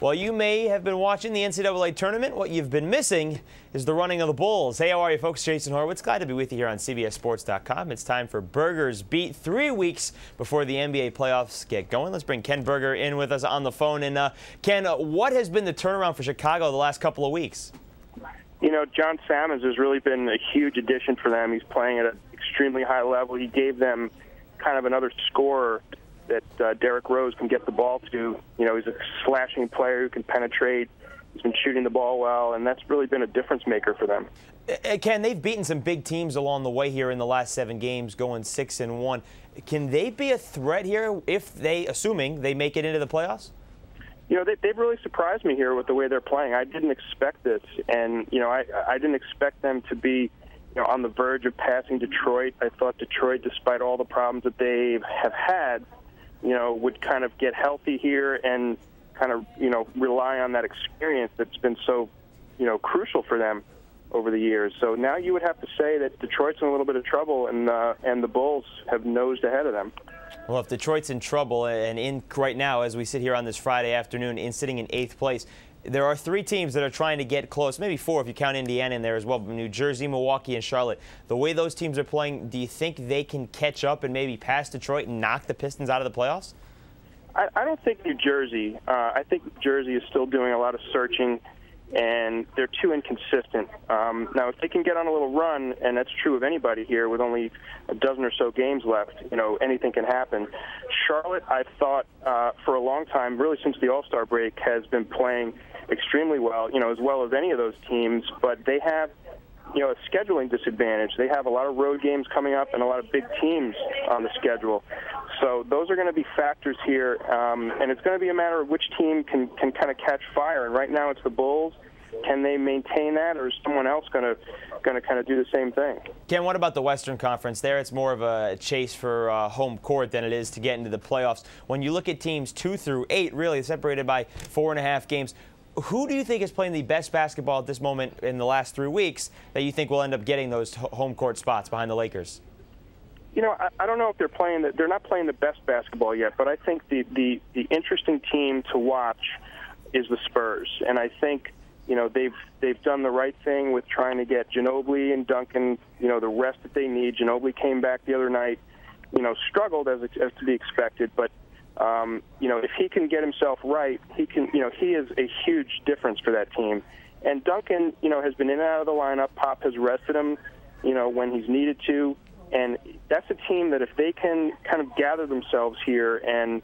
While you may have been watching the NCAA tournament, what you've been missing is the running of the Bulls. Hey, how are you, folks? Jason Horowitz. Glad to be with you here on CBSSports.com. It's time for Berger's Beat. Three weeks before the NBA playoffs get going. Let's bring Ken Berger in with us on the phone. And uh, Ken, uh, what has been the turnaround for Chicago the last couple of weeks? You know, John Salmons has really been a huge addition for them. He's playing at an extremely high level. He gave them kind of another scorer that uh, Derrick Rose can get the ball to. You know, he's a slashing player who can penetrate. He's been shooting the ball well, and that's really been a difference maker for them. Ken, they've beaten some big teams along the way here in the last seven games, going six and one. Can they be a threat here if they, assuming they make it into the playoffs? You know, they, they've really surprised me here with the way they're playing. I didn't expect this, and you know, I I didn't expect them to be you know, on the verge of passing Detroit. I thought Detroit, despite all the problems that they have had, you know, would kind of get healthy here and kind of, you know, rely on that experience that's been so, you know, crucial for them over the years. So now you would have to say that Detroit's in a little bit of trouble, and uh, and the Bulls have nosed ahead of them. Well, if Detroit's in trouble and in right now, as we sit here on this Friday afternoon, in sitting in eighth place, there are three teams that are trying to get close, maybe four if you count Indiana in there as well, New Jersey, Milwaukee, and Charlotte. The way those teams are playing, do you think they can catch up and maybe pass Detroit and knock the Pistons out of the playoffs? I, I don't think New Jersey. Uh, I think New Jersey is still doing a lot of searching and they're too inconsistent. Um, now, if they can get on a little run, and that's true of anybody here, with only a dozen or so games left, you know, anything can happen. Charlotte, I thought uh, for a long time, really since the All Star break, has been playing extremely well, you know, as well as any of those teams. But they have you know, a scheduling disadvantage. They have a lot of road games coming up and a lot of big teams on the schedule. So those are going to be factors here, um, and it's going to be a matter of which team can can kind of catch fire. And right now, it's the Bulls. Can they maintain that, or is someone else going to going to kind of do the same thing? Ken, what about the Western Conference? There, it's more of a chase for uh, home court than it is to get into the playoffs. When you look at teams two through eight, really separated by four and a half games, who do you think is playing the best basketball at this moment in the last three weeks that you think will end up getting those home court spots behind the Lakers? You know, I, I don't know if they're playing the, they're not playing the best basketball yet, but I think the, the the interesting team to watch is the Spurs, and I think you know they've they've done the right thing with trying to get Ginobili and Duncan you know the rest that they need. Ginobili came back the other night, you know, struggled as as to be expected, but um, you know, if he can get himself right, he can, you know, he is a huge difference for that team. And Duncan, you know, has been in and out of the lineup. Pop has rested him, you know, when he's needed to. And that's a team that if they can kind of gather themselves here and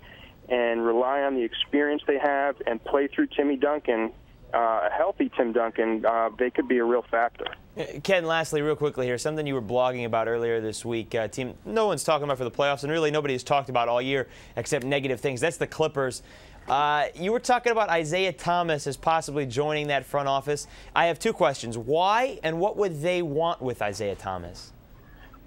and rely on the experience they have and play through Timmy Duncan, uh, a healthy Tim Duncan, uh, they could be a real factor. Ken, lastly, real quickly here, something you were blogging about earlier this week. Uh, team, no one's talking about for the playoffs, and really nobody has talked about all year except negative things. That's the Clippers. Uh, you were talking about Isiah Thomas as possibly joining that front office. I have two questions. Why and what would they want with Isiah Thomas?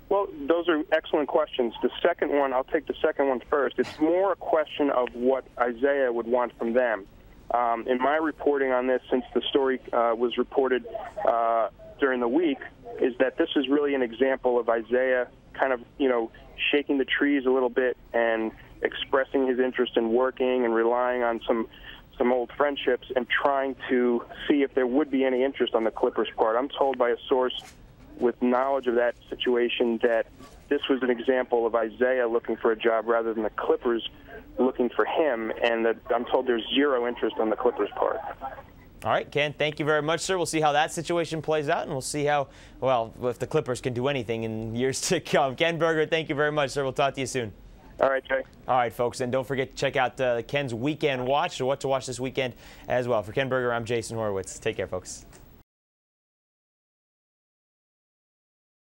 Well, those are excellent questions. The second one, I'll take the second one first. It's more a question of what Isiah would want from them. Um, in my reporting on this, since the story uh, was reported uh, during the week, is that this is really an example of Isiah kind of, you know, shaking the trees a little bit and expressing his interest in working and relying on some some old friendships and trying to see if there would be any interest on the Clippers' part. I'm told by a source with knowledge of that situation that this was an example of Isiah looking for a job rather than the Clippers looking for him, and that I'm told there's zero interest on the Clippers' part. All right, Ken, thank you very much, sir. We'll see how that situation plays out, and we'll see how, well, if the Clippers can do anything in years to come. Ken Berger, thank you very much, sir. We'll talk to you soon. All right, Jay. All right, folks, and don't forget to check out uh, Ken's Weekend Watch, or what to watch this weekend as well. For Ken Berger, I'm Jason Horowitz. Take care, folks.